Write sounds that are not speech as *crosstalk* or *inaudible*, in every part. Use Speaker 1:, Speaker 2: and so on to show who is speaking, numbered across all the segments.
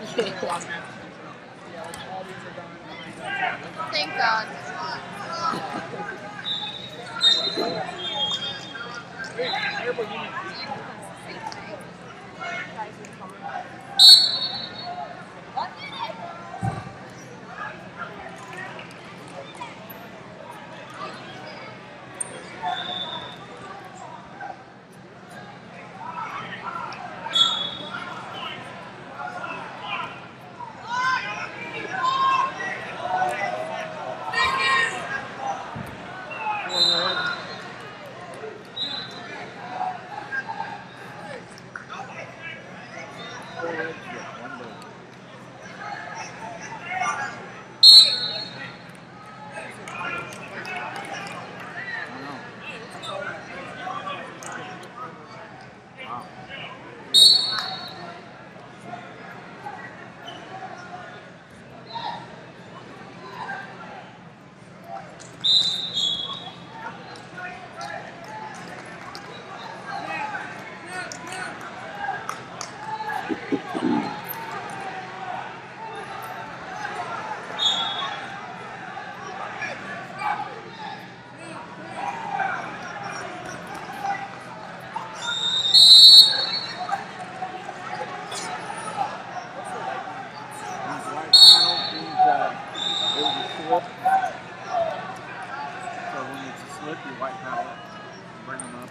Speaker 1: *laughs* Thank God.
Speaker 2: White panel slip. So when it's a slip, you white panel it, bring them up.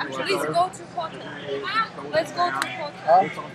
Speaker 3: Please
Speaker 4: go to Portland. Let's go to Portland.